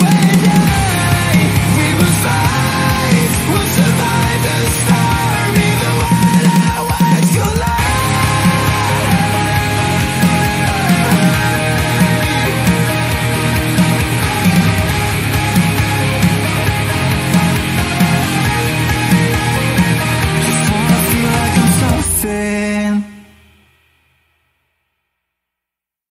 away.